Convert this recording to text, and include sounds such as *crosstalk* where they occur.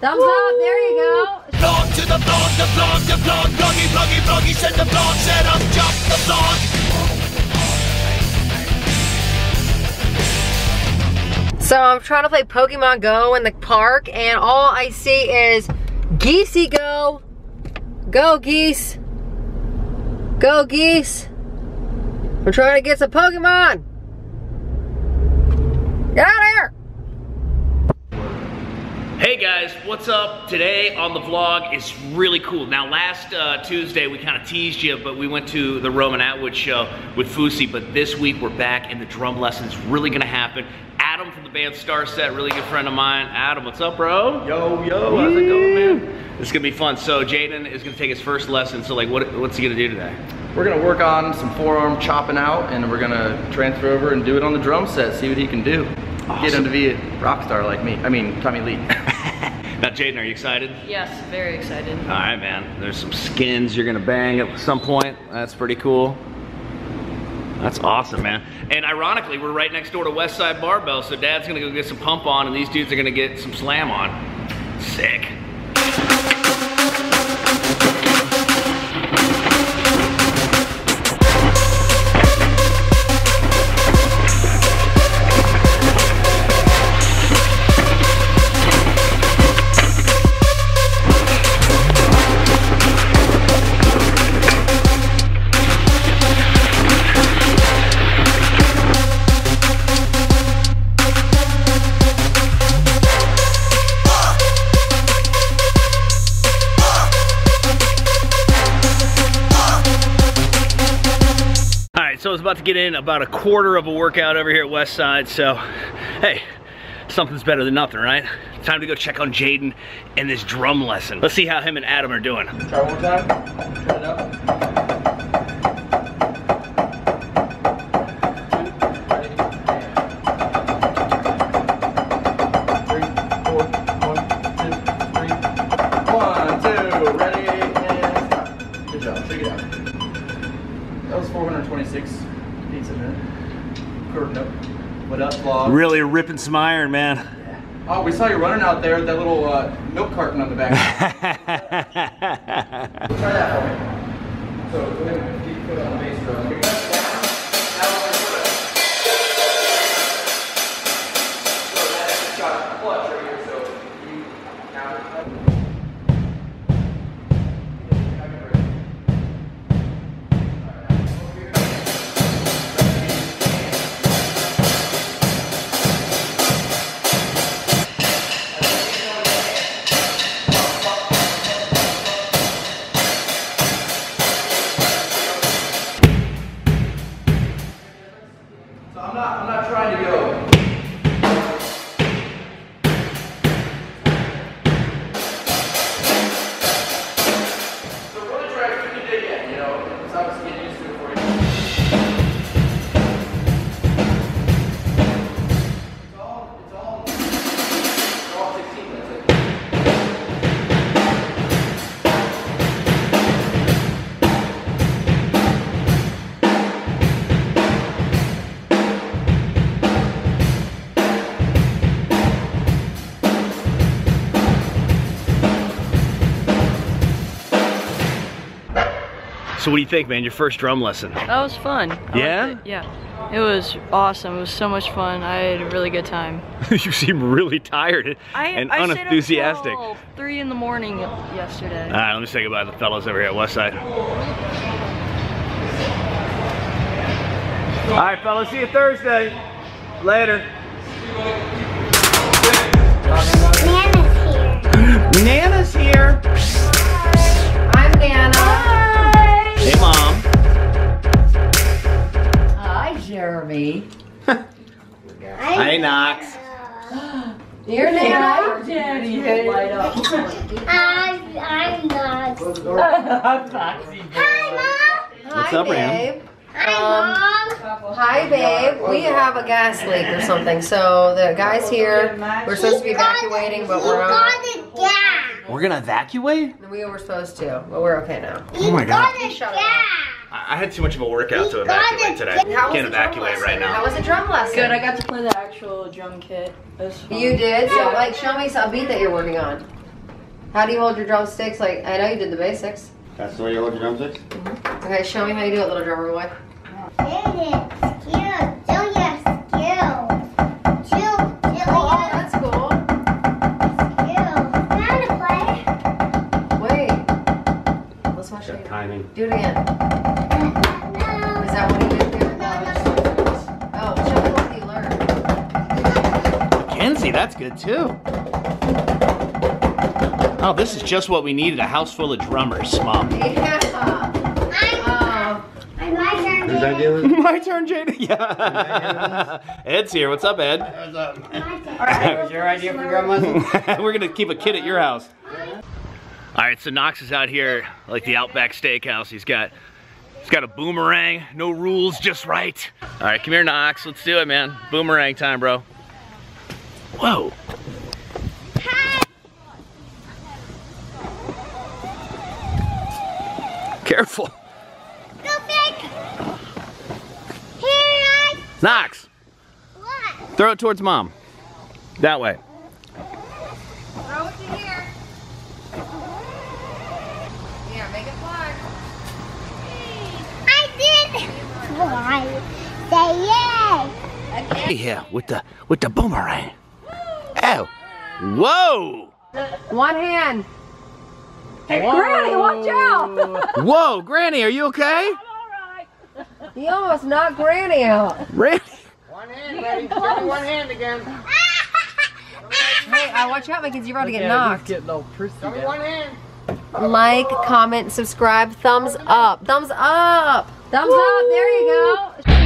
Thumbs up, there you go. Vlog to the vlog, the vlog, the vlog, vloggy, vloggy, vloggy, send the vlog, set up, jump the vlog. So I'm trying to play Pokemon Go in the park and all I see is Geesey go. Go geese. Go geese. We're trying to get some Pokemon. Get out of here. Hey guys, what's up? Today on the vlog is really cool. Now last uh, Tuesday we kind of teased you, but we went to the Roman Atwood show with Fusi, but this week we're back and the drum lesson's really gonna happen. Adam from the band Starset, really good friend of mine. Adam, what's up bro? Yo, yo, how's it going, man? This is gonna be fun. So Jaden is gonna take his first lesson, so like what, what's he gonna do today? We're gonna work on some forearm chopping out and we're gonna transfer over and do it on the drum set, see what he can do. Get him to be a rock star like me. I mean, Tommy Lee. *laughs* Now Jaden, are you excited? Yes, very excited. All right, man. There's some skins you're gonna bang at some point. That's pretty cool. That's awesome, man. And ironically, we're right next door to Westside Barbell, so Dad's gonna go get some pump on, and these dudes are gonna get some slam on. Sick. I was about to get in about a quarter of a workout over here at Westside, so hey, something's better than nothing, right? Time to go check on Jaden and this drum lesson. Let's see how him and Adam are doing. Try one time. Turn it up. What up, vlog? Really ripping some iron, man. Oh, we saw you running out there with that little uh, milk carton on the back. *laughs* Try that for me. So go ahead and keep your on the bass drum. sabe, se ele So what do you think, man? Your first drum lesson? That was fun. I Yeah? it. Yeah. It was awesome. It was so much fun. I had a really good time. *laughs* you seem really tired I, and I unenthusiastic. Stayed up three in the morning yesterday. All right, let me say goodbye to the fellas over here at Westside. All right, fellas, see you Thursday. Later. Nana's here. I'm Nana. Hi, Jeremy. *gasps* Hey, *laughs* Knox. You're Nana. I'm, I'm not. Hi, Mom. What's Hi, up, Ram? babe. Hi, Mom. Um, hi, babe. We have a gas leak or something. So the guys here, we're supposed to be evacuating, but we're You not. got it down. We're gonna evacuate? We were supposed to, but we're okay now. Oh my god. Got it Shut down. I I had too much of a workout to evacuate today. How Can't evacuate lesson? right How now. was the drum lesson? Good. I got to play the actual drum kit. It was fun. You did? So, like, show me some beat that you're working on. How do you hold your drumsticks? Like, I know you did the basics. That's the way you hold your drumsticks? Mm-hmm. Okay, show me how you do it, little drummer boy. Oh, that's cool. Wait. Let's watch Got timing. Do it again. Learned. That's good too. Oh, this is just what we needed, a house full of drummers, Mom. Yeah. Whose idea was? My turn, Jada. *laughs* Yeah. Ed's here. What's up, Ed? That was *laughs* your idea for drum lessons? *laughs* We're gonna keep a kid at your house. All right, so Knox is out here like the Outback Steakhouse. He's got he's got a boomerang, no rules, just right. All right, come here, Knox. Let's do it, man. Boomerang time, bro. Whoa. Careful, Here, Knox. Throw it towards mom. That way. throw it to here. Yeah, make it fly. I did. Say yeah. Okay. Yeah, with the with the boomerang. Whoa! One hand. Hey, Granny, watch out! *laughs* Whoa, Granny, are you okay? I'm all right. You almost knocked Granny out. Randi. One hand, buddy. Give me one hand again. Hey, uh, watch out, my kids. You're about to get knocked. Give me one hand. Like, comment, subscribe, thumbs up. Thumbs up. Thumbs up. There you go.